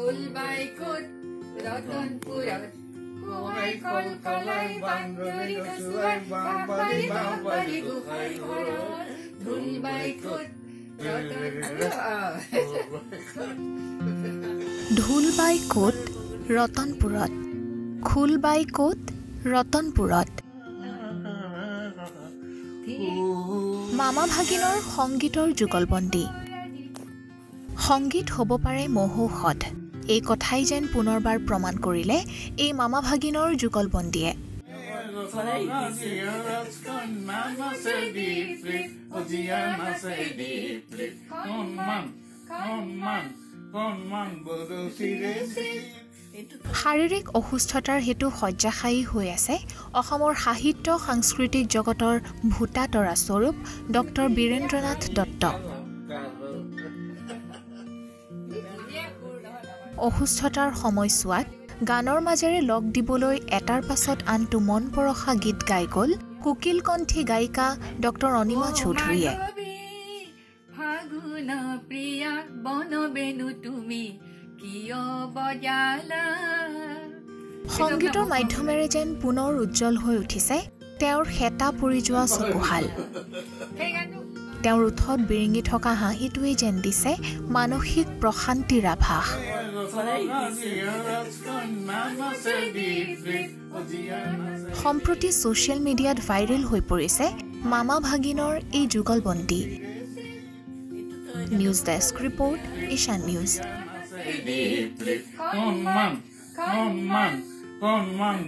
ফুলবাইকুট ৰতনপুৰত গোহাঁই কল কলাই বান্দৰী কচুৱাই বাঁহবাৰী বাঁহবাৰী গোহাঁই ঘৰত ফুলবাইকুট ঢোল বাই ক'ত ৰতনপুৰত খোল বাই ক'ত ৰতনপুৰত মামা ভাগিনৰ সংগীতৰ যুগলবন্দী। সংগীত হ'ব পাৰে মহৌষধ। এই কথাই যেন পুনৰবাৰ প্ৰমাণ কৰিলে এই মামা ভাগিনৰ যুগলবন্দীয়ে শাৰীৰিক অসুস্থতাৰ হেতু শয্যাশায়ী হৈ আছে অসমৰ সাহিত্য সাংস্কৃতিক জগতৰ ভূতা তৰা স্বৰূপ ডক্টৰ বীৰেন্দ্ৰনাথ দত্ত। অসুস্থতাৰ সময়ছোৱাত গানৰ মাজেৰে লগ দিবলৈ এটাৰ পাছত আনটো মন পৰশা গীত গাই গ'ল কোকিলকণ্ঠী গায়িকা ডক্টৰ অনিমা চৌধুৰীয়ে। সংগীতৰ মাধ্যমেৰে যেন পুনৰ উজ্জ্বল হৈ উঠিছে তেওঁৰ হেতা পৰি যোৱা চকুহাল। গানটো তেওঁৰ ওঠত বিৰিঙি থকা হাঁহিটোৱে যেন দিছে মানসিক প্ৰশান্তিৰ আভাস। সম্প্ৰতি ছ'চিয়েল মিডিয়াত ভাইৰেল হৈ পৰিছে মামা ভাগিনৰ এই যুগলবন্দী। News desk report Ishan news. Con man, con man,